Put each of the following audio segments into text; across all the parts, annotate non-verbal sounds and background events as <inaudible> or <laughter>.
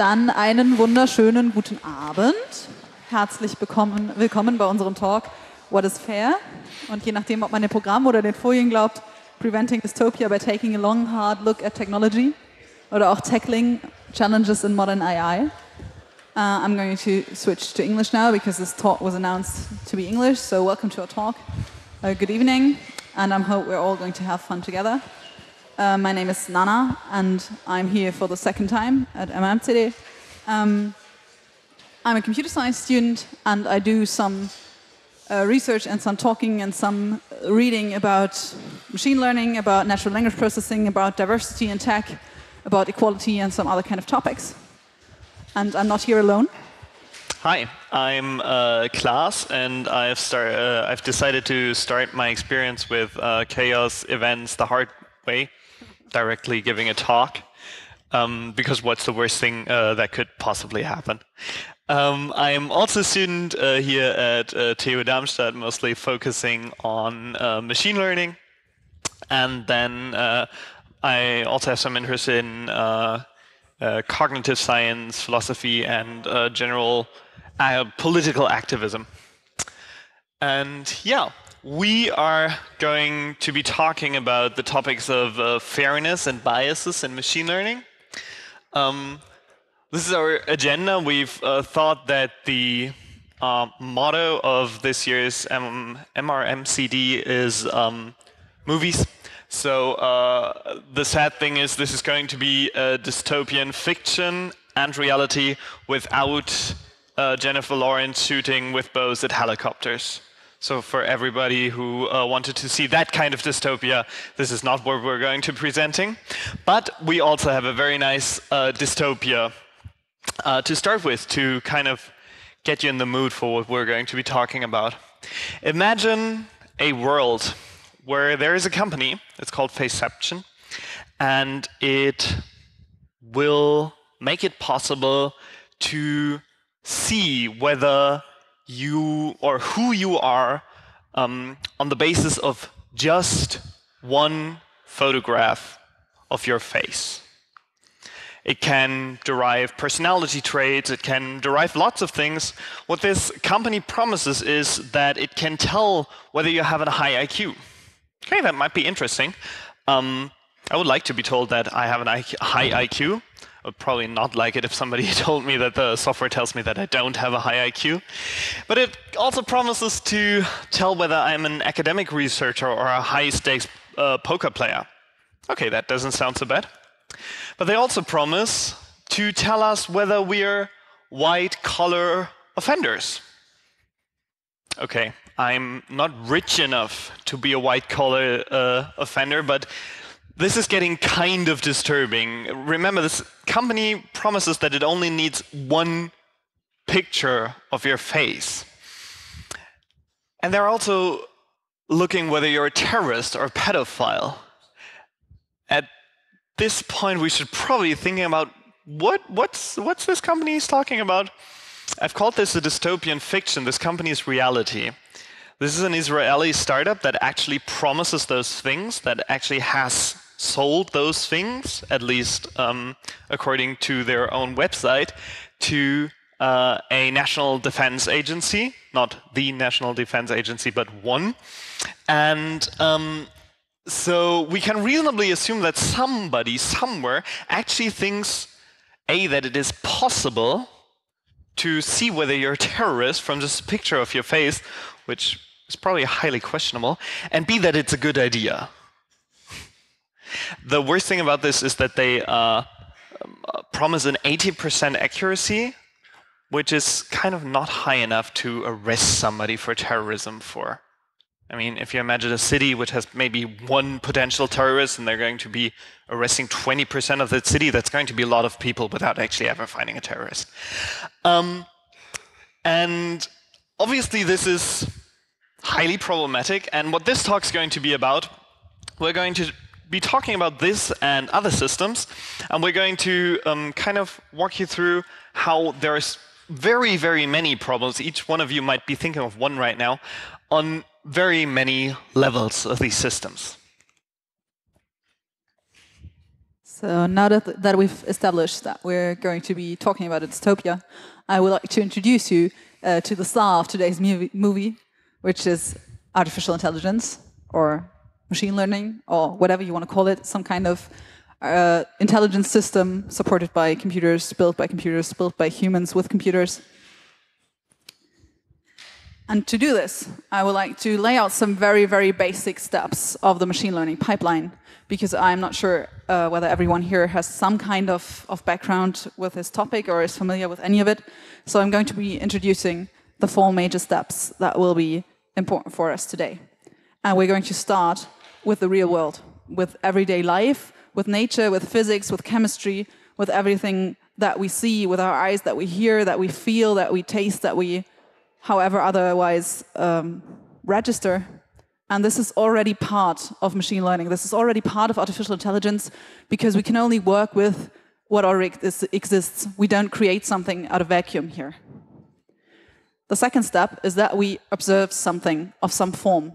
Dann einen wunderschönen guten Abend. Herzlich willkommen, willkommen bei unserem Talk What is Fair? Und je nachdem, ob man dem Programm oder den Folien glaubt, Preventing Dystopia by Taking a Long, Hard Look at Technology oder auch Tackling Challenges in Modern AI. Uh, I'm going to switch to English now because this talk was announced to be English. So welcome to our talk. Uh, good evening, and I hope we're all going to have fun together. Uh, my name is Nana, and I'm here for the second time at MRMCD. Um, I'm a computer science student, and I do some uh, research and some talking and some reading about machine learning, about natural language processing, about diversity in tech, about equality, and some other kind of topics. And I'm not here alone. Hi, I'm uh, Claas, and I've, uh, I've decided to start my experience with uh, chaos events the hard way directly giving a talk. Um, because what's the worst thing uh, that could possibly happen? Um, I'm also a student uh, here at uh, TU Darmstadt, mostly focusing on uh, machine learning. And then uh, I also have some interest in uh, cognitive science, philosophy, and general political activism. And yeah, we are going to be talking about the topics of uh, fairness and biases in machine learning. Um, this is our agenda. We've uh, thought that the uh, motto of this year's M MRMCD is um, movies. So uh, the sad thing is this is going to be a dystopian fiction and reality without uh, Jennifer Lawrence shooting with bows at helicopters. So for everybody who uh, wanted to see that kind of dystopia, this is not what we're going to be presenting. But we also have a very nice uh, dystopia uh, to start with to kind of get you in the mood for what we're going to be talking about. Imagine a world where there is a company, it's called Faception, and it will make it possible to see whether you or who you are um, on the basis of just one photograph of your face. It can derive personality traits, it can derive lots of things. What this company promises is that it can tell whether you have a high IQ. Okay, that might be interesting. Um, I would like to be told that I have a high IQ. Would probably not like it if somebody <laughs> told me that the software tells me that I don't have a high IQ. But it also promises to tell whether I'm an academic researcher or a high stakes uh, poker player. Okay, that doesn't sound so bad. But they also promise to tell us whether we're white collar offenders. Okay, I'm not rich enough to be a white collar uh, offender, but this is getting kind of disturbing. Remember, this company promises that it only needs one picture of your face. And they're also looking whether you're a terrorist or a pedophile. At this point, we should probably be thinking about what, what's, what's this company is talking about? I've called this a dystopian fiction. This company is reality. This is an Israeli startup that actually promises those things, that actually has sold those things, at least um, according to their own website, to uh, a national defense agency, not the national defense agency, but one. And um, so we can reasonably assume that somebody somewhere actually thinks A, that it is possible to see whether you're a terrorist from just a picture of your face, which is probably highly questionable, and B, that it's a good idea. The worst thing about this is that they uh, promise an 80% accuracy, which is kind of not high enough to arrest somebody for terrorism for. I mean, if you imagine a city which has maybe one potential terrorist and they're going to be arresting 20% of that city, that's going to be a lot of people without actually ever finding a terrorist. Um, and obviously, this is highly problematic. And what this talk is going to be about, we're going to be talking about this and other systems, and we're going to um, kind of walk you through how there's very, very many problems. Each one of you might be thinking of one right now on very many levels of these systems. So now that, that we've established that we're going to be talking about a dystopia, I would like to introduce you uh, to the star of today's movie, movie, which is artificial intelligence or machine learning or whatever you want to call it, some kind of uh, intelligence system supported by computers, built by computers, built by humans with computers. And to do this, I would like to lay out some very, very basic steps of the machine learning pipeline, because I'm not sure uh, whether everyone here has some kind of, of background with this topic or is familiar with any of it. So I'm going to be introducing the four major steps that will be important for us today. And we're going to start with the real world, with everyday life, with nature, with physics, with chemistry, with everything that we see with our eyes, that we hear, that we feel, that we taste, that we however otherwise um, register. And this is already part of machine learning. This is already part of artificial intelligence because we can only work with what already exists. We don't create something out of vacuum here. The second step is that we observe something of some form.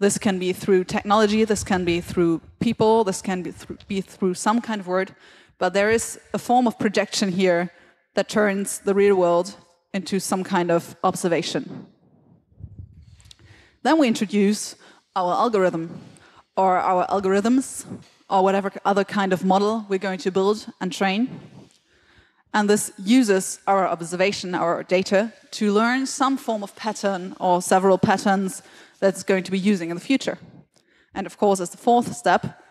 This can be through technology, this can be through people, this can be through, be through some kind of word, but there is a form of projection here that turns the real world into some kind of observation. Then we introduce our algorithm or our algorithms or whatever other kind of model we're going to build and train. And this uses our observation, our data, to learn some form of pattern or several patterns that's going to be using in the future. And of course, as the fourth step,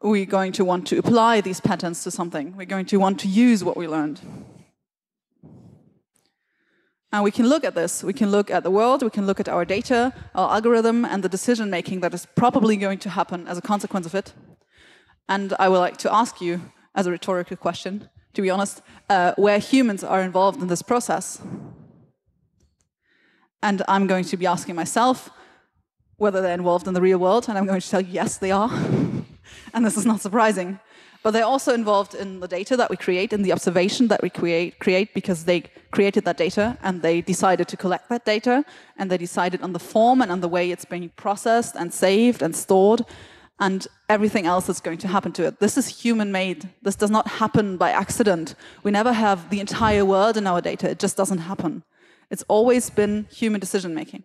we're going to want to apply these patterns to something. We're going to want to use what we learned. And we can look at this. We can look at the world, we can look at our data, our algorithm, and the decision making that is probably going to happen as a consequence of it. And I would like to ask you, as a rhetorical question, to be honest, uh, where humans are involved in this process. And I'm going to be asking myself whether they're involved in the real world, and I'm going to tell you, yes, they are. <laughs> and this is not surprising. But they're also involved in the data that we create, in the observation that we create, create because they created that data and they decided to collect that data and they decided on the form and on the way it's being processed and saved and stored and everything else that's going to happen to it. This is human made. This does not happen by accident. We never have the entire world in our data. It just doesn't happen. It's always been human decision making.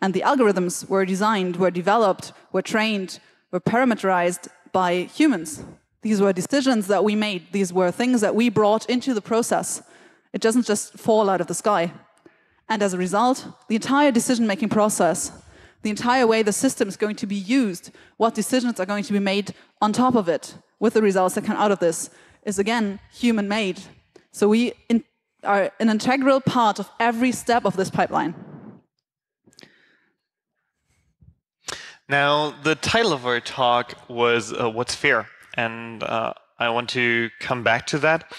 And the algorithms were designed, were developed, were trained, were parameterized by humans. These were decisions that we made. These were things that we brought into the process. It doesn't just fall out of the sky. And as a result, the entire decision making process, the entire way the system is going to be used, what decisions are going to be made on top of it, with the results that come out of this, is again human made. So we in, are an integral part of every step of this pipeline. Now, the title of our talk was uh, What's Fair? And uh, I want to come back to that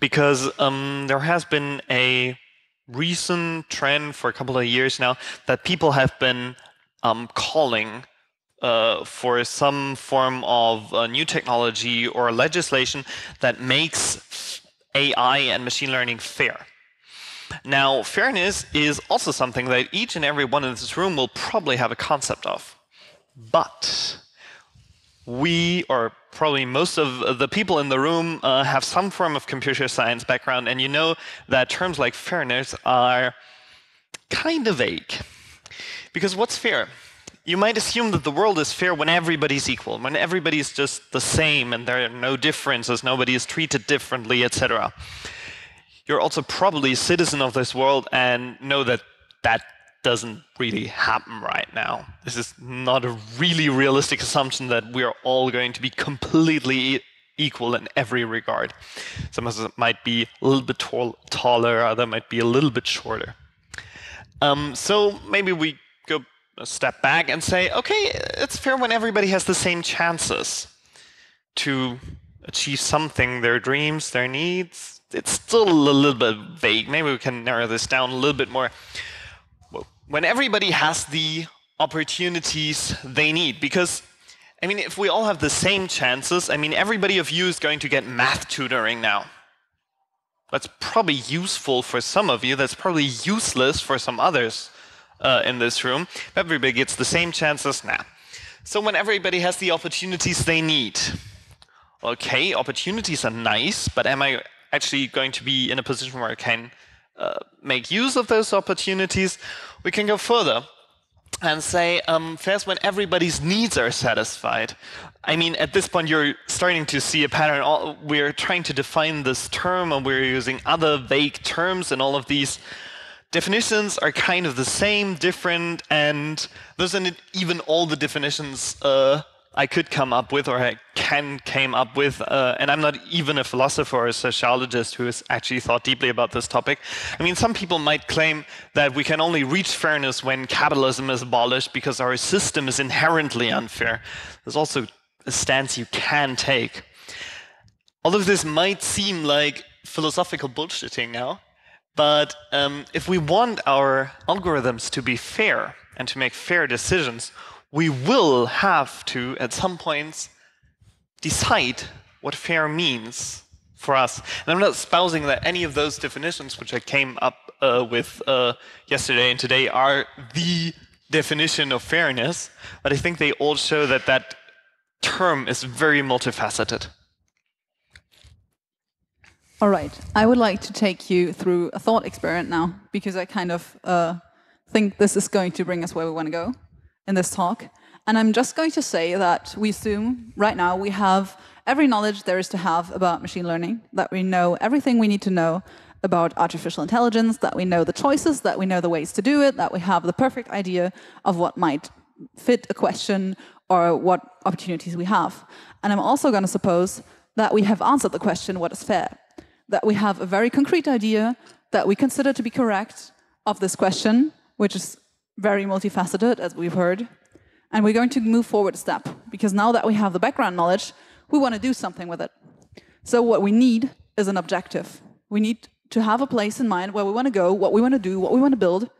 because um, there has been a recent trend for a couple of years now that people have been um, calling uh, for some form of uh, new technology or legislation that makes AI and machine learning fair. Now, fairness is also something that each and every one in this room will probably have a concept of. But we, or probably most of the people in the room, uh, have some form of computer science background, and you know that terms like fairness are kind of vague. Because what's fair? You might assume that the world is fair when everybody's equal, when everybody's just the same and there are no differences, nobody is treated differently, etc. You're also probably a citizen of this world and know that that doesn't really happen right now. This is not a really realistic assumption that we're all going to be completely equal in every regard. Some of us might be a little bit tall, taller, other might be a little bit shorter. Um, so maybe we go a step back and say, okay, it's fair when everybody has the same chances to achieve something, their dreams, their needs. It's still a little bit vague. Maybe we can narrow this down a little bit more when everybody has the opportunities they need. Because, I mean, if we all have the same chances, I mean, everybody of you is going to get math tutoring now. That's probably useful for some of you, that's probably useless for some others uh, in this room. Everybody gets the same chances now. So when everybody has the opportunities they need, okay, opportunities are nice, but am I actually going to be in a position where I can uh, make use of those opportunities? We can go further and say um, fairs when everybody's needs are satisfied. I mean, at this point, you're starting to see a pattern. We're trying to define this term, and we're using other vague terms, and all of these definitions are kind of the same, different, and there's an, even all the definitions uh, I could come up with or I can came up with, uh, and I'm not even a philosopher or a sociologist who has actually thought deeply about this topic. I mean, some people might claim that we can only reach fairness when capitalism is abolished because our system is inherently unfair. There's also a stance you can take. All of this might seem like philosophical bullshitting now, but um, if we want our algorithms to be fair and to make fair decisions, we will have to, at some points, decide what fair means for us. And I'm not espousing that any of those definitions, which I came up uh, with uh, yesterday and today, are the definition of fairness, but I think they all show that that term is very multifaceted. All right. I would like to take you through a thought experiment now, because I kind of uh, think this is going to bring us where we want to go in this talk. And I'm just going to say that we assume right now we have every knowledge there is to have about machine learning, that we know everything we need to know about artificial intelligence, that we know the choices, that we know the ways to do it, that we have the perfect idea of what might fit a question or what opportunities we have. And I'm also going to suppose that we have answered the question, what is fair? that we have a very concrete idea that we consider to be correct of this question, which is very multifaceted, as we've heard. And we're going to move forward a step, because now that we have the background knowledge, we want to do something with it. So what we need is an objective. We need to have a place in mind where we want to go, what we want to do, what we want to build,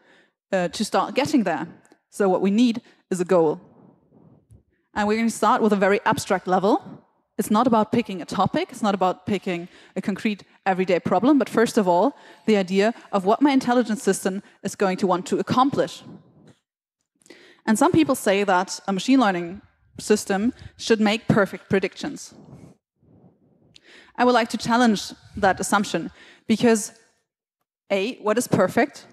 uh, to start getting there. So what we need is a goal. And we're going to start with a very abstract level, it's not about picking a topic, it's not about picking a concrete everyday problem, but first of all, the idea of what my intelligence system is going to want to accomplish. And some people say that a machine learning system should make perfect predictions. I would like to challenge that assumption because A, what is perfect?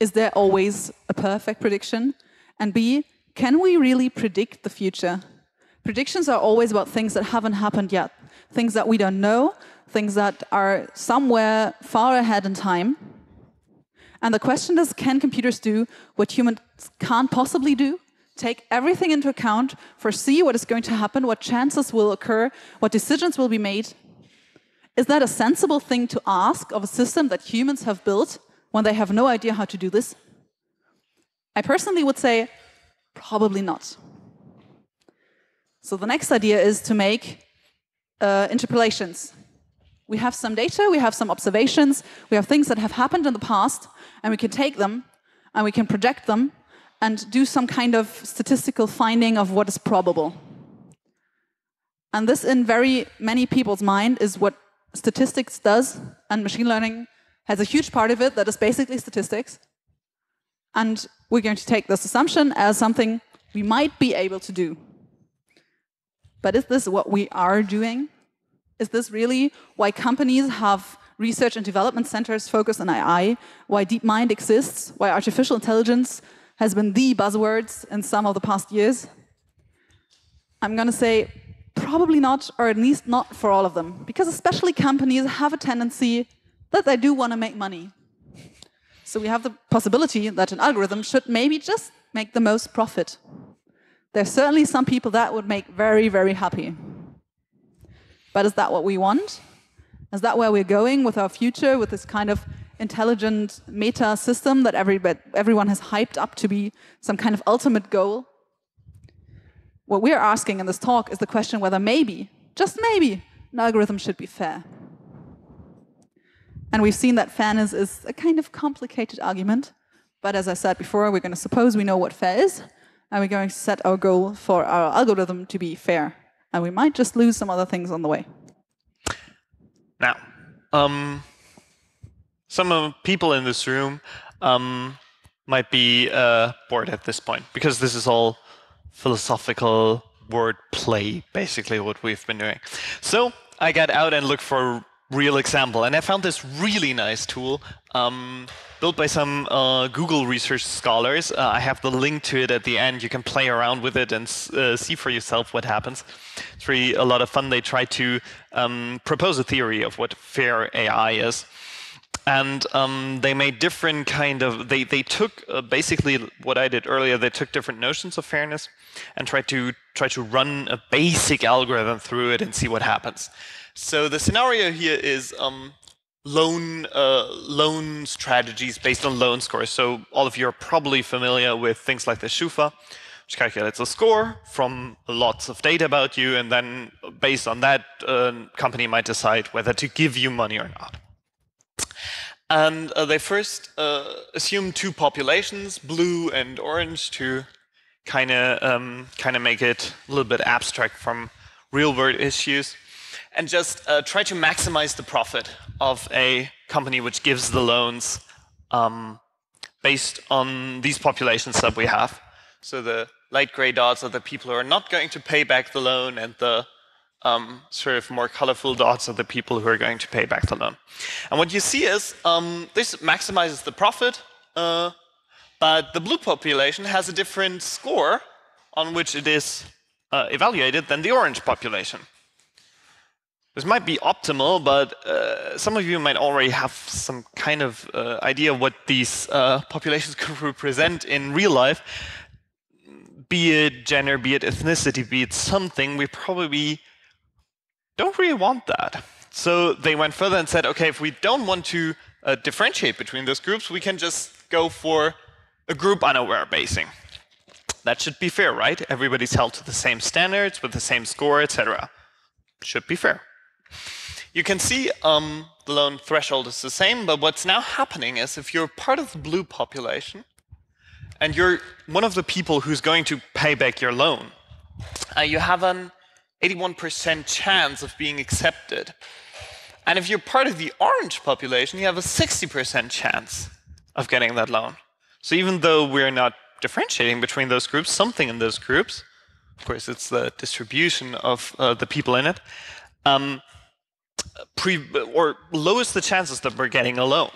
Is there always a perfect prediction? And B, can we really predict the future? Predictions are always about things that haven't happened yet, things that we don't know, things that are somewhere far ahead in time. And the question is can computers do what humans can't possibly do? Take everything into account, foresee what is going to happen, what chances will occur, what decisions will be made. Is that a sensible thing to ask of a system that humans have built when they have no idea how to do this? I personally would say probably not. So the next idea is to make uh, interpolations. We have some data, we have some observations, we have things that have happened in the past, and we can take them and we can project them and do some kind of statistical finding of what is probable. And this, in very many people's mind, is what statistics does, and machine learning has a huge part of it that is basically statistics. And we're going to take this assumption as something we might be able to do. But is this what we are doing? Is this really why companies have research and development centers focused on AI? Why DeepMind exists? Why artificial intelligence has been the buzzwords in some of the past years? I'm going to say probably not, or at least not for all of them, because especially companies have a tendency that they do want to make money. So we have the possibility that an algorithm should maybe just make the most profit. There's certainly some people that would make very, very happy. But is that what we want? Is that where we're going with our future, with this kind of intelligent meta system that every, everyone has hyped up to be some kind of ultimate goal? What we're asking in this talk is the question whether maybe, just maybe, an algorithm should be fair. And we've seen that fairness is a kind of complicated argument. But as I said before, we're going to suppose we know what fair is and we're going to set our goal for our algorithm to be fair. And we might just lose some other things on the way. Now, um, some people in this room um, might be uh, bored at this point because this is all philosophical word play, basically what we've been doing. So I got out and looked for real example, and I found this really nice tool um, built by some uh, Google research scholars. Uh, I have the link to it at the end. You can play around with it and uh, see for yourself what happens. It's really a lot of fun. They try to um, propose a theory of what fair AI is and um, they made different kind of they they took uh, basically what I did earlier. They took different notions of fairness and tried to try to run a basic algorithm through it and see what happens. So the scenario here is um, loan uh, loan strategies based on loan scores. So all of you are probably familiar with things like the Schufa, which calculates a score from lots of data about you, and then based on that, a company might decide whether to give you money or not. And uh, they first uh, assumed two populations, blue and orange, to kind of um, kind of make it a little bit abstract from real world issues, and just uh, try to maximize the profit of a company which gives the loans um, based on these populations that we have. So the light gray dots are the people who are not going to pay back the loan, and the um, sort of more colorful dots are the people who are going to pay back the loan. And what you see is um, this maximizes the profit, uh, but the blue population has a different score on which it is uh, evaluated than the orange population. This might be optimal, but uh, some of you might already have some kind of uh, idea what these uh, <laughs> populations could represent in real life. Be it gender, be it ethnicity, be it something, we probably don't really want that. So they went further and said, okay, if we don't want to uh, differentiate between those groups, we can just go for a group unaware basing. That should be fair, right? Everybody's held to the same standards with the same score, etc. Should be fair. You can see um, the loan threshold is the same, but what's now happening is if you're part of the blue population and you're one of the people who's going to pay back your loan, uh, you have an 81% chance of being accepted. And if you're part of the orange population, you have a 60% chance of getting that loan. So even though we're not differentiating between those groups, something in those groups, of course, it's the distribution of uh, the people in it, um, pre- or lowers the chances that we're getting a loan.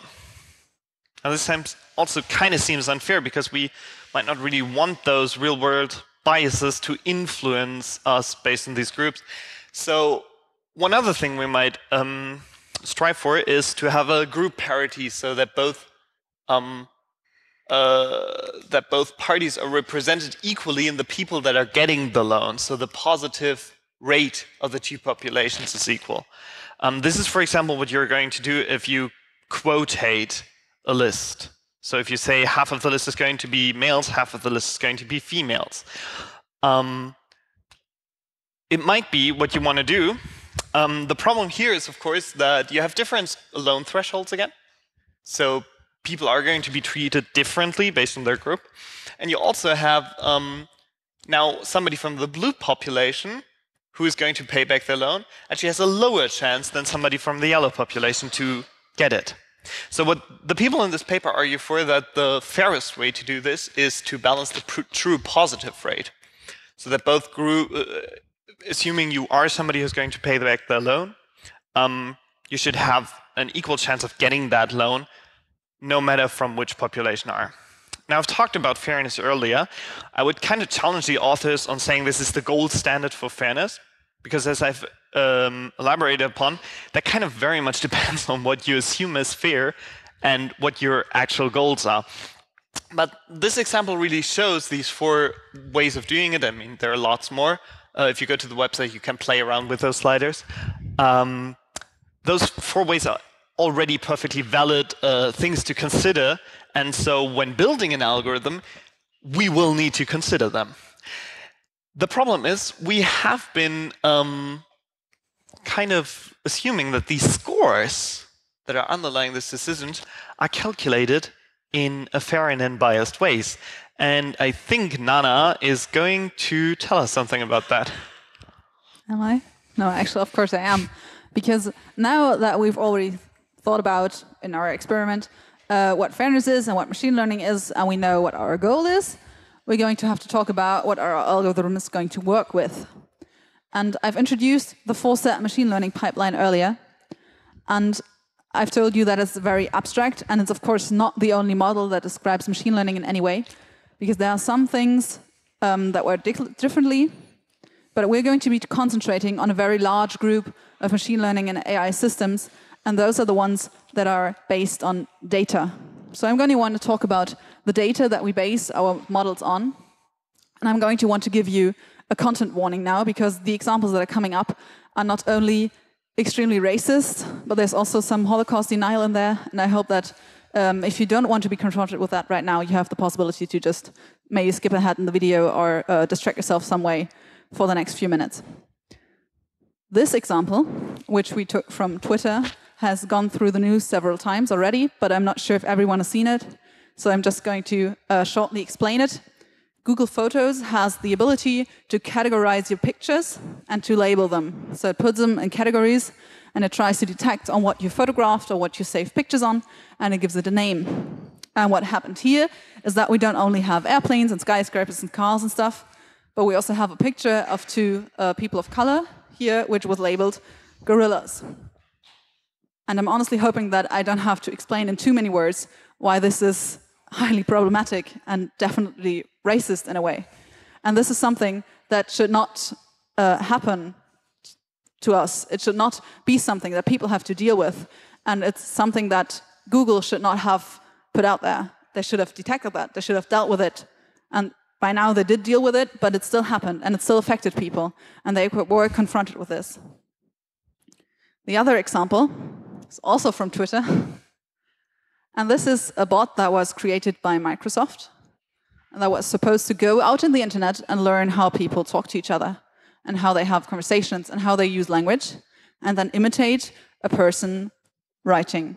And this times also kind of seems unfair because we might not really want those real world biases to influence us based on these groups. So one other thing we might um, strive for is to have a group parity so that both um, uh, that both parties are represented equally in the people that are getting the loan. So the positive rate of the two populations is equal. Um, this is, for example, what you're going to do if you quotate a list. So if you say half of the list is going to be males, half of the list is going to be females. Um, it might be what you want to do. Um, the problem here is, of course, that you have different loan thresholds again. So people are going to be treated differently based on their group. And you also have um, now somebody from the blue population who is going to pay back their loan actually has a lower chance than somebody from the yellow population to get it. So what the people in this paper argue for that the fairest way to do this is to balance the true positive rate. So that both group, uh, assuming you are somebody who's going to pay back the loan, um, you should have an equal chance of getting that loan, no matter from which population are. Now, I've talked about fairness earlier. I would kind of challenge the authors on saying this is the gold standard for fairness, because as I've um, elaborated upon, that kind of very much <laughs> depends on what you assume as fair and what your actual goals are. But this example really shows these four ways of doing it. I mean, there are lots more. Uh, if you go to the website, you can play around with those sliders. Um, those four ways are already perfectly valid uh, things to consider. And so when building an algorithm, we will need to consider them. The problem is we have been um, kind of assuming that these scores that are underlying these decisions are calculated in a fair and unbiased ways. And I think Nana is going to tell us something about that. Am I? No, actually, of course I am. Because now that we've already thought about in our experiment uh, what fairness is and what machine learning is, and we know what our goal is, we're going to have to talk about what our algorithm is going to work with. And I've introduced the four-set machine learning pipeline earlier. And I've told you that it's very abstract, and it's of course not the only model that describes machine learning in any way, because there are some things um, that work differently. But we're going to be concentrating on a very large group of machine learning and AI systems, and those are the ones that are based on data. So I'm going to want to talk about the data that we base our models on, and I'm going to want to give you a content warning now because the examples that are coming up are not only extremely racist, but there's also some Holocaust denial in there, and I hope that um, if you don't want to be confronted with that right now, you have the possibility to just maybe skip ahead in the video or uh, distract yourself some way for the next few minutes. This example, which we took from Twitter, has gone through the news several times already, but I'm not sure if everyone has seen it, so I'm just going to uh, shortly explain it. Google Photos has the ability to categorize your pictures and to label them. So it puts them in categories and it tries to detect on what you photographed or what you saved pictures on, and it gives it a name. And what happened here is that we don't only have airplanes and skyscrapers and cars and stuff, but we also have a picture of two uh, people of color here, which was labeled gorillas. And I'm honestly hoping that I don't have to explain in too many words why this is highly problematic and definitely racist in a way. And this is something that should not uh, happen to us. It should not be something that people have to deal with. And it's something that Google should not have put out there. They should have detected that. They should have dealt with it. And by now they did deal with it, but it still happened and it still affected people. And they were confronted with this. The other example is also from Twitter. <laughs> And this is a bot that was created by Microsoft and that was supposed to go out in the internet and learn how people talk to each other and how they have conversations and how they use language and then imitate a person writing.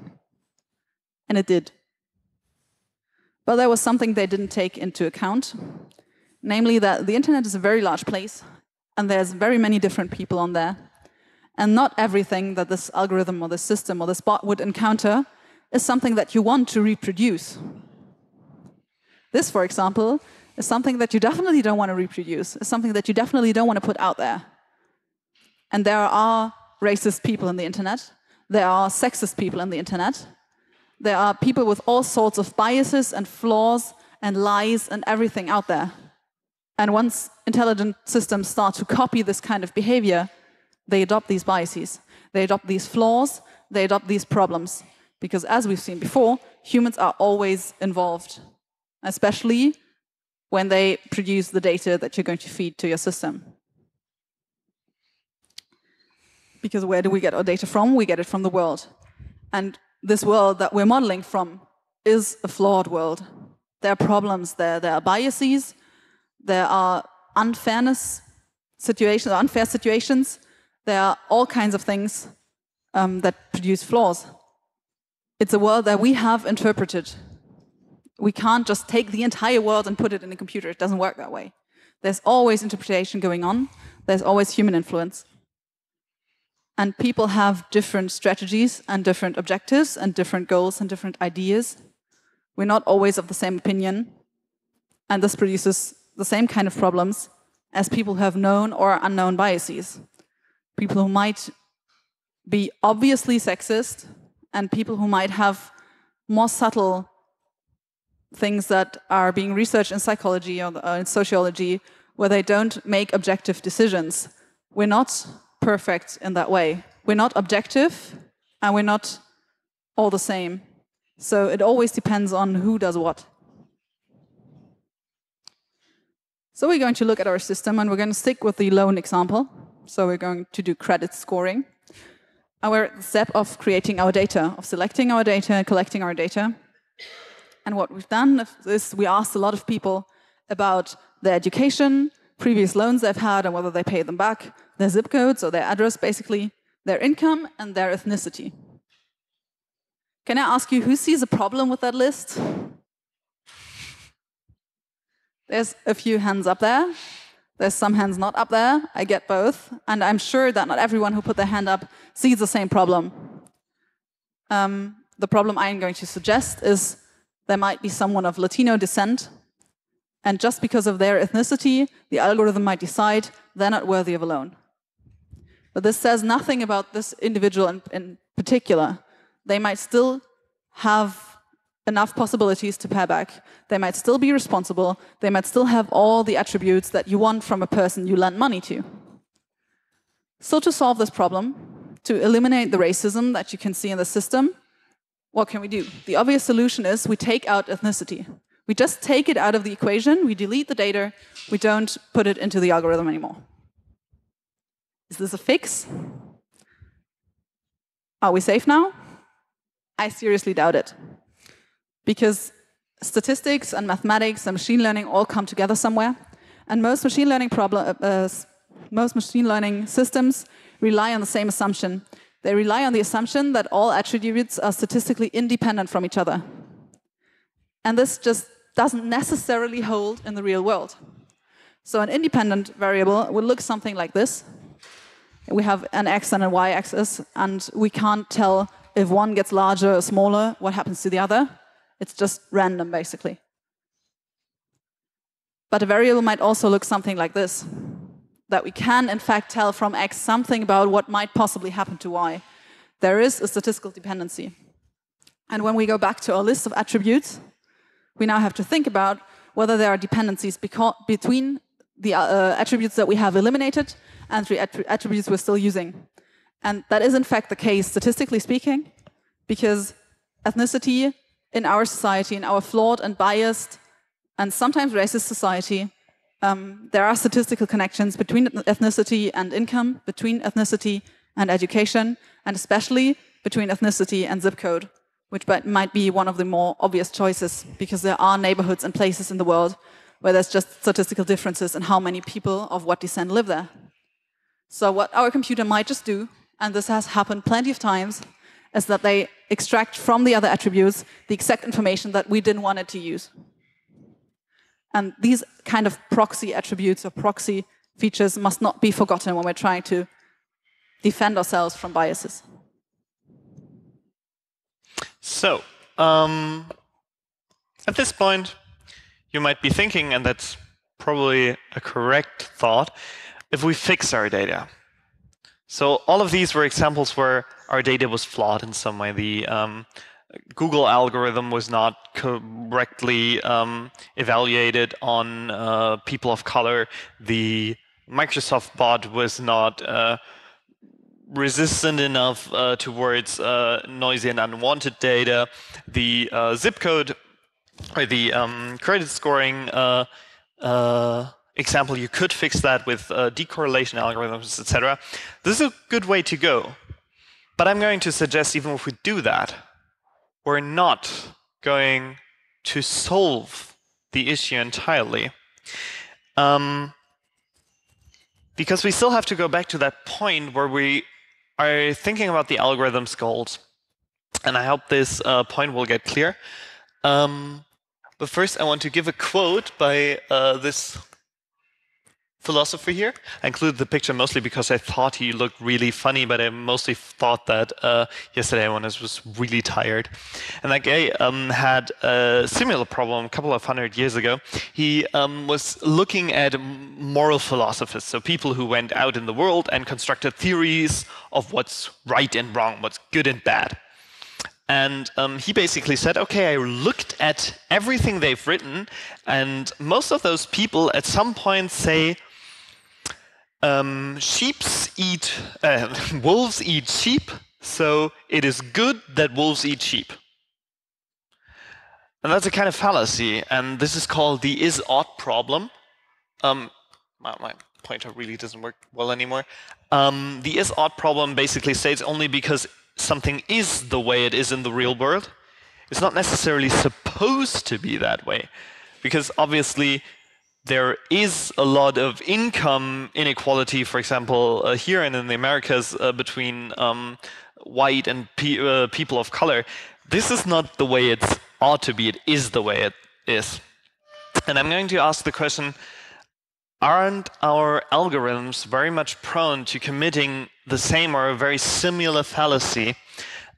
And it did. But there was something they didn't take into account, namely that the internet is a very large place and there's very many different people on there. And not everything that this algorithm or this system or this bot would encounter is something that you want to reproduce. This, for example, is something that you definitely don't want to reproduce, is something that you definitely don't want to put out there. And there are racist people in the internet, there are sexist people in the internet, there are people with all sorts of biases and flaws and lies and everything out there. And once intelligent systems start to copy this kind of behavior, they adopt these biases, they adopt these flaws, they adopt these problems. Because as we've seen before, humans are always involved, especially when they produce the data that you're going to feed to your system. Because where do we get our data from? We get it from the world. And this world that we're modeling from is a flawed world. There are problems there, there are biases, there are unfairness situations, unfair situations, there are all kinds of things um, that produce flaws. It's a world that we have interpreted. We can't just take the entire world and put it in a computer. It doesn't work that way. There's always interpretation going on. There's always human influence. And people have different strategies and different objectives and different goals and different ideas. We're not always of the same opinion. And this produces the same kind of problems as people who have known or unknown biases. People who might be obviously sexist and people who might have more subtle things that are being researched in psychology or uh, in sociology where they don't make objective decisions. We're not perfect in that way. We're not objective and we're not all the same. So it always depends on who does what. So we're going to look at our system and we're going to stick with the loan example. So we're going to do credit scoring our step of creating our data, of selecting our data, collecting our data. And what we've done is we asked a lot of people about their education, previous loans they've had and whether they pay them back, their zip codes or their address, basically, their income and their ethnicity. Can I ask you who sees a problem with that list? There's a few hands up there. There's some hands not up there. I get both. And I'm sure that not everyone who put their hand up sees the same problem. Um, the problem I'm going to suggest is there might be someone of Latino descent And just because of their ethnicity, the algorithm might decide they're not worthy of a loan. But this says nothing about this individual in, in particular. They might still have enough possibilities to pay back. They might still be responsible. They might still have all the attributes that you want from a person you lend money to. So, to solve this problem, to eliminate the racism that you can see in the system, what can we do? The obvious solution is we take out ethnicity. We just take it out of the equation, we delete the data, we don't put it into the algorithm anymore. Is this a fix? Are we safe now? I seriously doubt it. Because statistics and mathematics and machine learning all come together somewhere. And most machine learning problem, uh, uh, most machine learning systems rely on the same assumption. They rely on the assumption that all attributes are statistically independent from each other. And this just doesn't necessarily hold in the real world. So an independent variable would look something like this we have an x and a y axis, and we can't tell if one gets larger or smaller, what happens to the other. It's just random, basically. But a variable might also look something like this that we can, in fact, tell from x something about what might possibly happen to y. There is a statistical dependency. And when we go back to our list of attributes, we now have to think about whether there are dependencies between the uh, attributes that we have eliminated and three attributes we're still using. And that is in fact the case, statistically speaking, because ethnicity in our society, in our flawed and biased and sometimes racist society, um, there are statistical connections between ethnicity and income, between ethnicity and education, and especially between ethnicity and zip code, which might be one of the more obvious choices because there are neighborhoods and places in the world where there's just statistical differences in how many people of what descent live there. So what our computer might just do, and this has happened plenty of times, is that they extract from the other attributes the exact information that we didn't want it to use. And these kind of proxy attributes or proxy features must not be forgotten when we're trying to defend ourselves from biases. So, um, at this point, you might be thinking, and that's probably a correct thought, if we fix our data. So all of these were examples where our data was flawed in some way. The um, Google algorithm was not correctly um, evaluated on uh, people of color. The Microsoft bot was not uh, resistant enough uh, towards uh, noisy and unwanted data. The uh, zip code or the um, credit scoring uh, example, you could fix that with uh, decorrelation algorithms, etc. This is a good way to go. But I'm going to suggest even if we do that, we're not going to solve the issue entirely. Um, because we still have to go back to that point where we are thinking about the algorithm's goals. And I hope this uh, point will get clear. Um, but first, I want to give a quote by uh, this philosopher here. I included the picture mostly because I thought he looked really funny, but I mostly thought that uh, yesterday when I was really tired. And that guy um, had a similar problem a couple of hundred years ago. He um, was looking at moral philosophers, so people who went out in the world and constructed theories of what's right and wrong, what's good and bad. And um, he basically said, okay, I looked at everything they've written, and most of those people at some point say, um, sheeps eat, uh, <laughs> wolves eat sheep, so it is good that wolves eat sheep. And that's a kind of fallacy, and this is called the is-ought problem. Um, my, my, pointer really doesn't work well anymore. Um, the is-ought problem basically states only because something is the way it is in the real world, it's not necessarily supposed to be that way. Because obviously, there is a lot of income inequality, for example, uh, here and in the Americas uh, between um, white and pe uh, people of color. This is not the way it ought to be, it is the way it is. And I'm going to ask the question aren't our algorithms very much prone to committing the same or a very similar fallacy?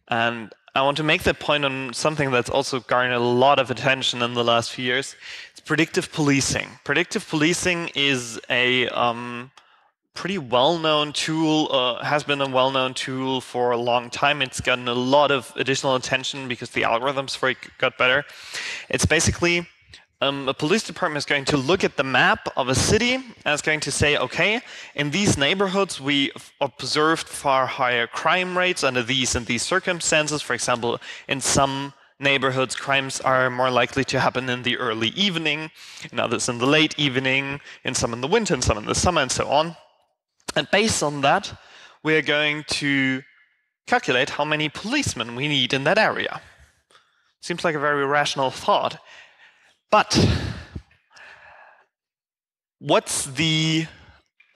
And I want to make that point on something that's also garnered a lot of attention in the last few years. Predictive policing. Predictive policing is a um, pretty well-known tool, uh, has been a well-known tool for a long time. It's gotten a lot of additional attention because the algorithms for it got better. It's basically um, a police department is going to look at the map of a city and it's going to say, okay, in these neighborhoods we observed far higher crime rates under these and these circumstances. For example, in some neighborhoods, crimes are more likely to happen in the early evening, in others in the late evening, in some in the winter, in some in the summer, and so on. And based on that, we are going to calculate how many policemen we need in that area. Seems like a very rational thought. But what's the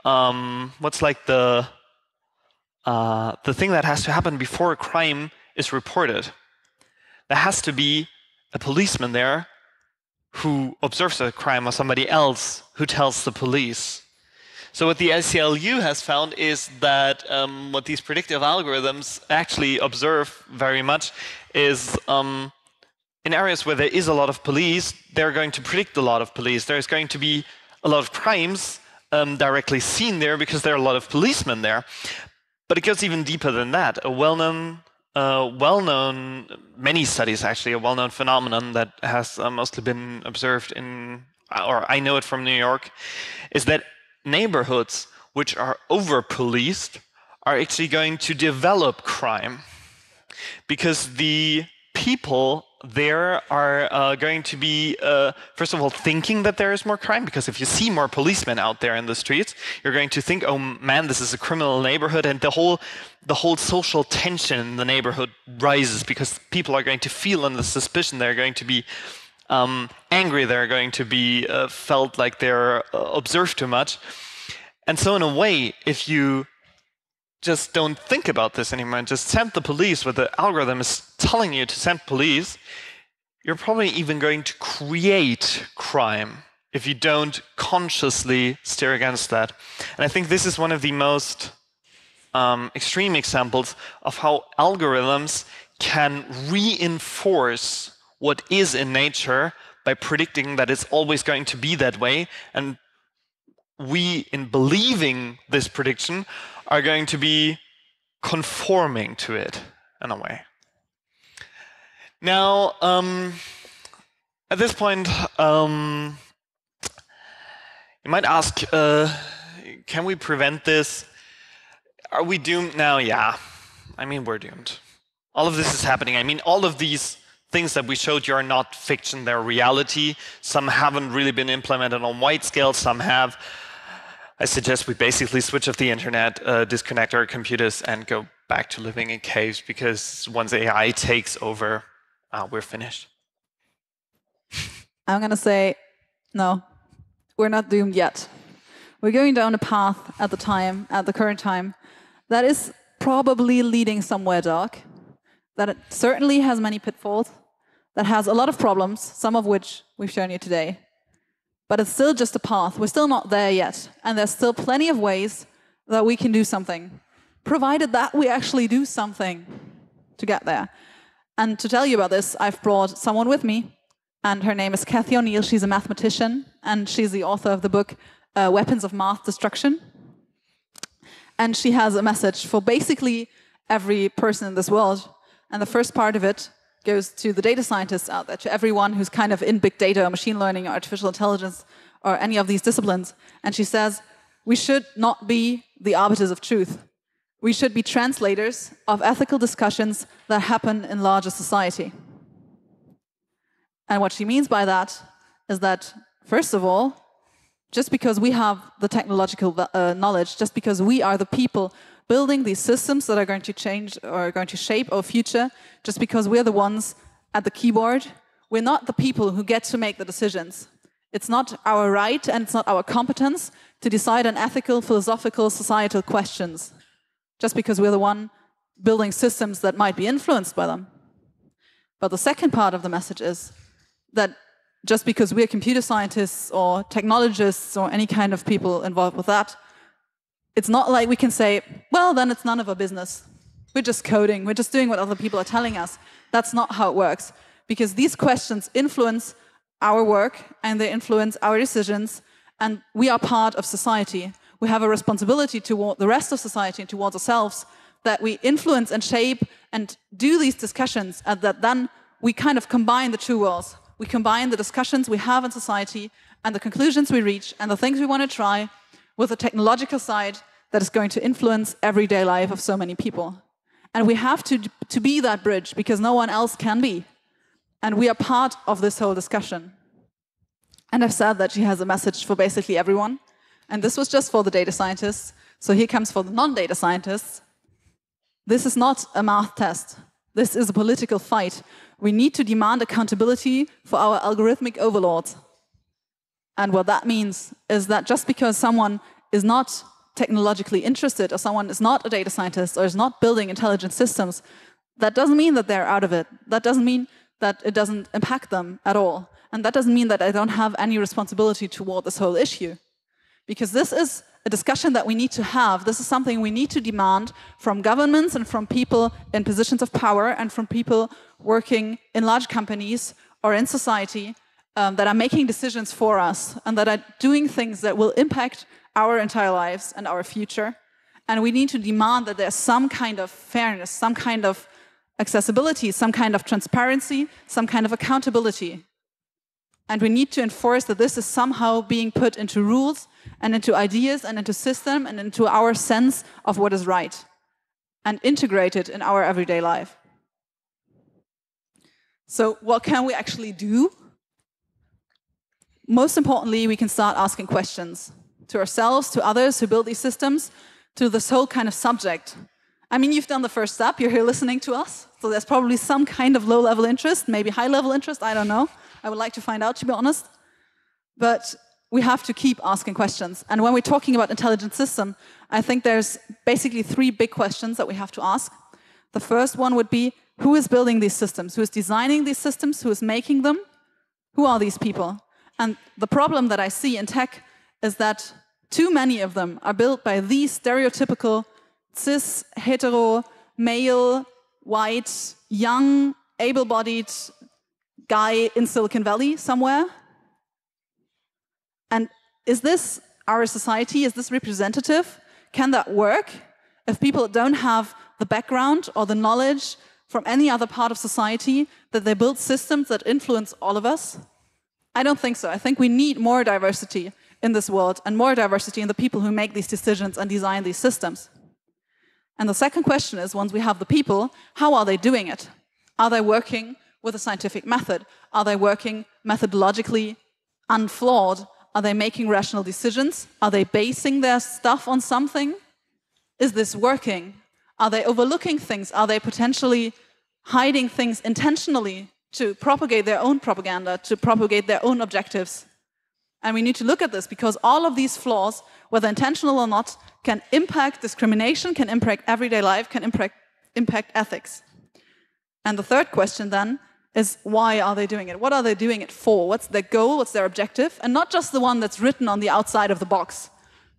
um, what's like the uh, the thing that has to happen before a crime is reported? There has to be a policeman there who observes a crime or somebody else who tells the police. So what the ACLU has found is that um, what these predictive algorithms actually observe very much is um, in areas where there is a lot of police, they're going to predict a lot of police. There's going to be a lot of crimes um, directly seen there because there are a lot of policemen there. But it goes even deeper than that. A well-known, uh, well-known, many studies actually, a well-known phenomenon that has uh, mostly been observed in, or I know it from New York, is that neighborhoods which are over policed are actually going to develop crime because the people there are uh, going to be, uh, first of all, thinking that there is more crime, because if you see more policemen out there in the streets, you're going to think, oh man, this is a criminal neighborhood, and the whole, the whole social tension in the neighborhood rises because people are going to feel under suspicion. They're going to be um, angry. They're going to be uh, felt like they're uh, observed too much. And so, in a way, if you just don't think about this anymore and just send the police where the algorithm is telling you to send police, you're probably even going to create crime if you don't consciously steer against that. And I think this is one of the most um, extreme examples of how algorithms can reinforce what is in nature by predicting that it's always going to be that way and we, in believing this prediction, are going to be conforming to it in a way. Now, um, at this point, um, you might ask, uh, can we prevent this? Are we doomed now? Yeah. I mean, we're doomed. All of this is happening. I mean, all of these things that we showed you are not fiction, they're reality. Some haven't really been implemented on wide scale, some have. I suggest we basically switch off the internet, uh, disconnect our computers, and go back to living in caves because once AI takes over, uh, we're finished. I'm going to say no, we're not doomed yet. We're going down a path at the time, at the current time, that is probably leading somewhere dark, that it certainly has many pitfalls, that has a lot of problems, some of which we've shown you today. But it's still just a path. We're still not there yet. And there's still plenty of ways that we can do something, provided that we actually do something to get there. And to tell you about this, I've brought someone with me, and her name is Cathy O'Neil. She's a mathematician, and she's the author of the book uh, Weapons of Math Destruction. And she has a message for basically every person in this world. And the first part of it goes to the data scientists out there, to everyone who's kind of in big data or machine learning or artificial intelligence or any of these disciplines. And she says, we should not be the arbiters of truth. We should be translators of ethical discussions that happen in larger society. And what she means by that is that, first of all, just because we have the technological uh, knowledge, just because we are the people building these systems that are going to change or are going to shape our future just because we're the ones at the keyboard. We're not the people who get to make the decisions. It's not our right and it's not our competence to decide on ethical, philosophical, societal questions just because we're the one building systems that might be influenced by them. But the second part of the message is that just because we're computer scientists or technologists or any kind of people involved with that, it's not like we can say, well, then it's none of our business. We're just coding. We're just doing what other people are telling us. That's not how it works. Because these questions influence our work and they influence our decisions. And we are part of society. We have a responsibility toward the rest of society and towards ourselves that we influence and shape and do these discussions and that then we kind of combine the two worlds. We combine the discussions we have in society and the conclusions we reach and the things we want to try with the technological side that is going to influence everyday life of so many people. And we have to, to be that bridge because no one else can be. And we are part of this whole discussion. And I've said that she has a message for basically everyone. And this was just for the data scientists. So here comes for the non data scientists. This is not a math test. This is a political fight. We need to demand accountability for our algorithmic overlords. And what that means is that just because someone is not technologically interested or someone is not a data scientist or is not building intelligent systems, that doesn't mean that they're out of it. That doesn't mean that it doesn't impact them at all. And that doesn't mean that I don't have any responsibility toward this whole issue. Because this is a discussion that we need to have. This is something we need to demand from governments and from people in positions of power and from people working in large companies or in society um, that are making decisions for us and that are doing things that will impact our entire lives and our future. And we need to demand that there's some kind of fairness, some kind of accessibility, some kind of transparency, some kind of accountability. And we need to enforce that this is somehow being put into rules and into ideas and into system and into our sense of what is right and integrated in our everyday life. So, what can we actually do? Most importantly, we can start asking questions to ourselves, to others who build these systems, to this whole kind of subject. I mean, you've done the first step, you're here listening to us, so there's probably some kind of low level interest, maybe high level interest, I don't know. I would like to find out, to be honest. But we have to keep asking questions. And when we're talking about intelligent system, I think there's basically three big questions that we have to ask. The first one would be who is building these systems? Who is designing these systems? Who is making them? Who are these people? And the problem that I see in tech is that too many of them are built by these stereotypical cis, hetero, male, white, young, able bodied guy in Silicon Valley somewhere and is this our society? Is this representative? Can that work if people don't have the background or the knowledge from any other part of society that they build systems that influence all of us? I don't think so. I think we need more diversity in this world and more diversity in the people who make these decisions and design these systems. And the second question is once we have the people, how are they doing it? Are they working with a scientific method? Are they working methodologically unflawed? Are they making rational decisions? Are they basing their stuff on something? Is this working? Are they overlooking things? Are they potentially hiding things intentionally to propagate their own propaganda, to propagate their own objectives? And we need to look at this because all of these flaws, whether intentional or not, can impact discrimination, can impact everyday life, can impact, impact ethics. And the third question then is why are they doing it? What are they doing it for? What's their goal? What's their objective? And not just the one that's written on the outside of the box,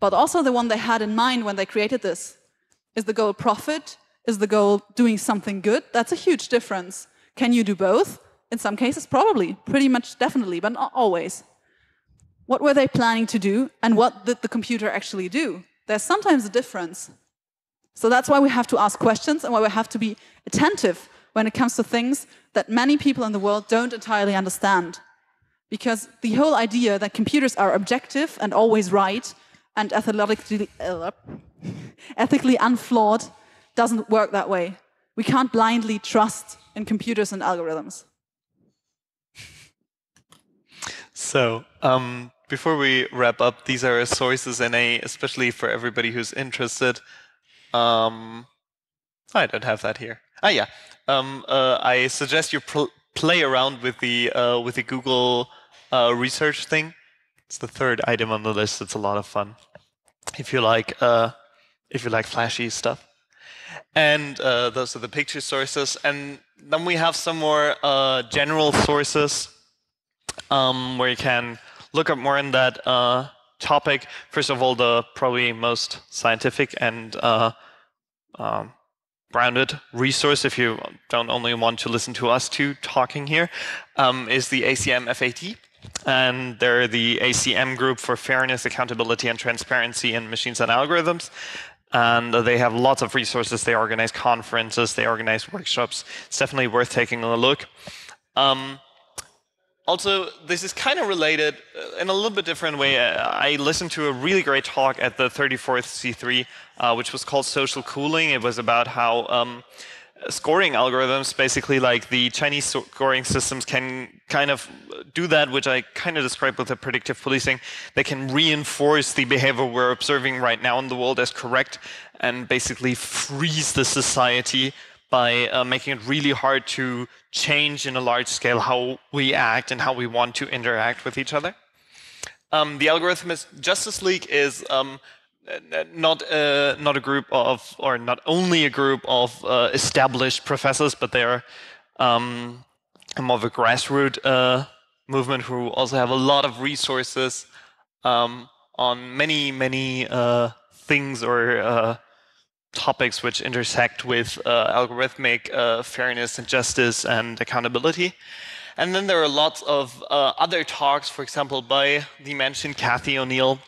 but also the one they had in mind when they created this. Is the goal profit? Is the goal doing something good? That's a huge difference. Can you do both? In some cases, probably, pretty much definitely, but not always. What were they planning to do, and what did the computer actually do? There's sometimes a difference. So that's why we have to ask questions and why we have to be attentive when it comes to things that many people in the world don't entirely understand. Because the whole idea that computers are objective and always right and ethically, ethically unflawed doesn't work that way. We can't blindly trust in computers and algorithms. So, um, before we wrap up, these are sources NA, especially for everybody who's interested. Um, I don't have that here. Ah, yeah. Um, uh, I suggest you pl play around with the uh, with the Google uh, research thing. It's the third item on the list. It's a lot of fun if you like uh, if you like flashy stuff. And uh, those are the picture sources. And then we have some more uh, general sources um, where you can look up more in that topic. First of all, the probably most scientific and um, branded resource, if you don't only want to listen to us two talking here, um, is the ACM FAT. and they're the ACM group for Fairness, Accountability, and Transparency in Machines and Algorithms. And they have lots of resources. They organize conferences, they organize workshops. It's definitely worth taking a look. Um, also, this is kind of related uh, in a little bit different way. Uh, I listened to a really great talk at the 34th C3, uh, which was called Social Cooling. It was about how um, scoring algorithms, basically like the Chinese scoring systems can kind of do that, which I kind of described with the predictive policing. They can reinforce the behavior we're observing right now in the world as correct and basically freeze the society by uh, making it really hard to change in a large scale how we act and how we want to interact with each other. Um, the Algorithmic Justice League is um, not a, not a group of, or not only a group of uh, established professors, but they're um, more of a grassroots uh, movement who also have a lot of resources um, on many, many uh, things or uh, topics which intersect with uh, algorithmic uh, fairness and justice and accountability. And then there are lots of other talks, for example, by the mentioned Cathy O'Neil,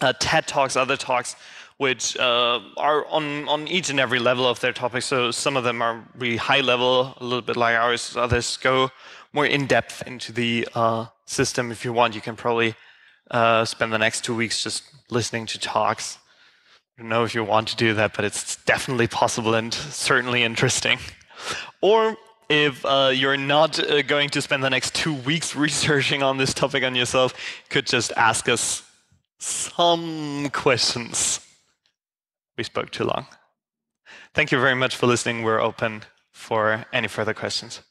uh, TED Talks, other talks, which uh, are on, on each and every level of their topic. So some of them are really high level, a little bit like ours. Others go more in depth into the uh, system. If you want, you can probably uh, spend the next two weeks just listening to talks. I don't know if you want to do that, but it's definitely possible and certainly interesting. Or if uh, you're not uh, going to spend the next two weeks <laughs> researching on this topic on yourself, you could just ask us some questions. We spoke too long. Thank you very much for listening. We're open for any further questions.